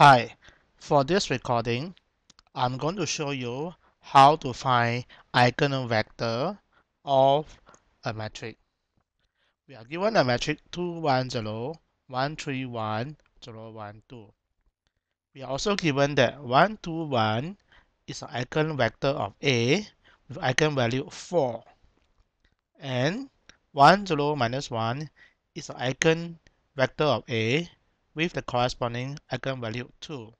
Hi, for this recording, I'm going to show you how to find eigenvector of a matrix. We are given a matrix 2, 1, 0, 1, 3, 1, 0, 1, 2. We are also given that 1, 2, 1 is an eigenvector of A with eigenvalue 4. And 1, 0, minus 1 is an eigenvector of A with the corresponding eigenvalue 2.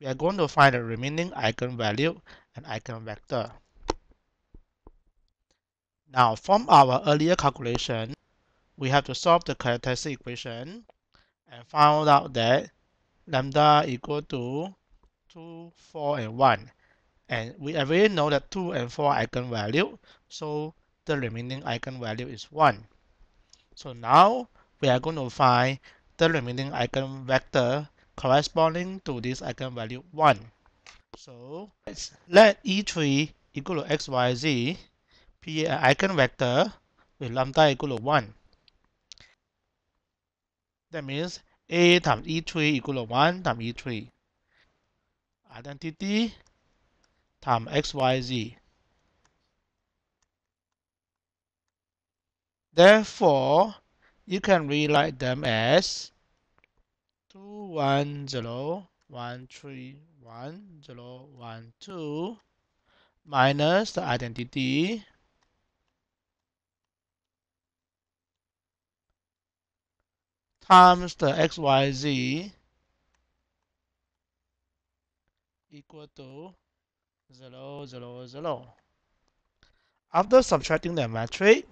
We are going to find the remaining eigenvalue and eigenvector. Now, from our earlier calculation, we have to solve the characteristic equation and found out that lambda equal to 2, 4, and 1. And we already know that 2 and 4 eigenvalue, so the remaining eigenvalue is 1. So now we are going to find the remaining eigenvector corresponding to this eigenvalue 1. So let's let E3 equal to xyz be an eigenvector with lambda equal to 1. That means A times E3 equal to 1 times E3. Identity times xyz. Therefore, you can rewrite them as 2, 1, 0, 1, 3, 1, 0, 1, 2 minus the identity times the xyz equal to 0, 0, 0. After subtracting the matrix,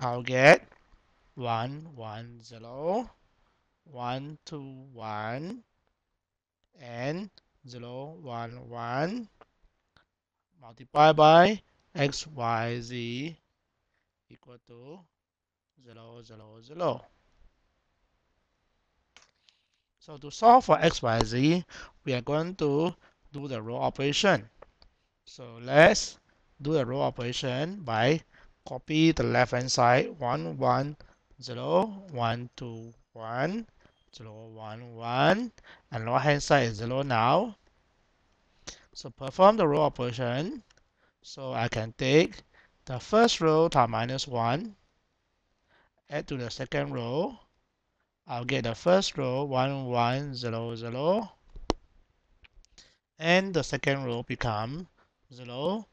I'll get 1, 1, 0, 1, 2, 1, and 0, 1, 1 multiplied by x, y, z equal to 0, 0, 0. So to solve for x, y, z, we are going to do the row operation. So let's do the row operation by copy the left hand side 1, 1, 0, 1, 2, 1, 0, 1, 1, and lower hand side is 0 now. So perform the row operation. So I can take the first row times minus 1, add to the second row, I'll get the first row 1 1 0 0 and the second row become 0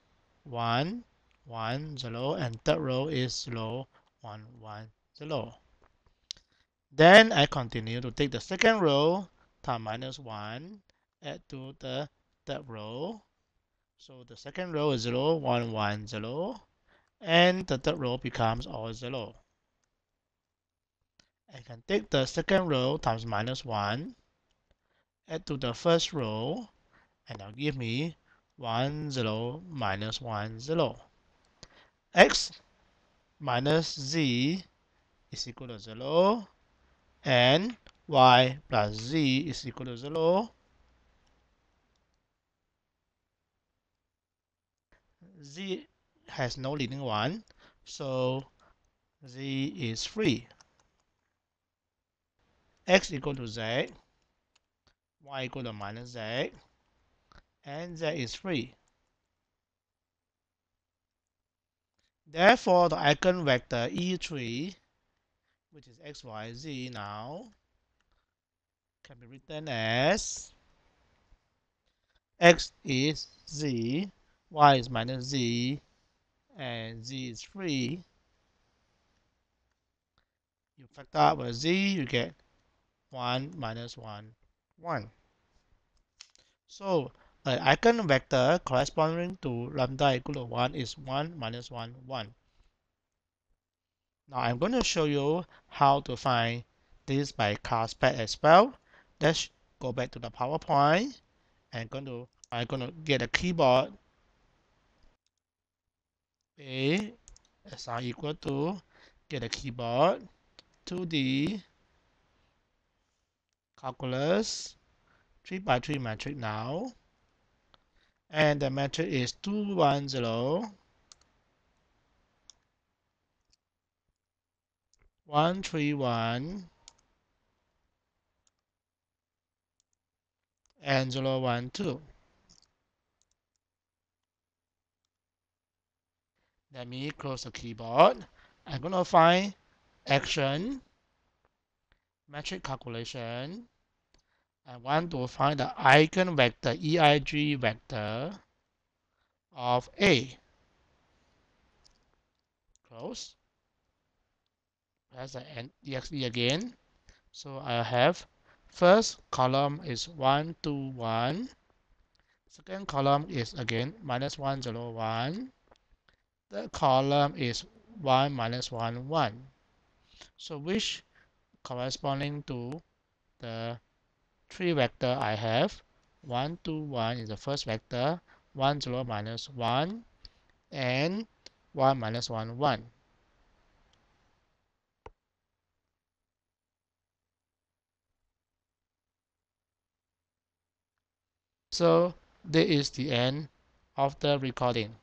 1 1 0 and third row is 0 1 1 0 then I continue to take the second row times minus 1 add to the third row. So the second row is 0 1 1 0 and the third row becomes all 0 I can take the second row times minus 1, add to the first row, and that'll give me 1, 0, minus 1, 0. x minus z is equal to 0, and y plus z is equal to 0. z has no leading one, so z is free x equal to z, y equal to minus z, and z is free. Therefore, the eigenvector E3, which is x, y, z now, can be written as x is z, y is minus z, and z is free. You factor out with z, you get 1 minus 1, 1. So an eigenvector corresponding to lambda equal to 1 is 1 minus 1, 1. Now I'm going to show you how to find this by ClassPad as well. Let's go back to the PowerPoint and going to I'm going to get a keyboard. A SR equal to get a keyboard. 2D calculus. 3 by 3 matrix now. And the matrix is 2 1 0 1 3 1 and 0, 1, 2. Let me close the keyboard. I'm going to find action, matrix calculation. I want to find the eigenvector, EIG vector of A. Close. Press the EXE again. So I have first column is 1, 2, 1. Second column is again minus 1, 0, 1 the column is 1 minus 1, 1. So which corresponding to the three vector I have 1, 2, 1 is the first vector, 1, 0 minus 1, and 1 minus 1, 1. So this is the end of the recording.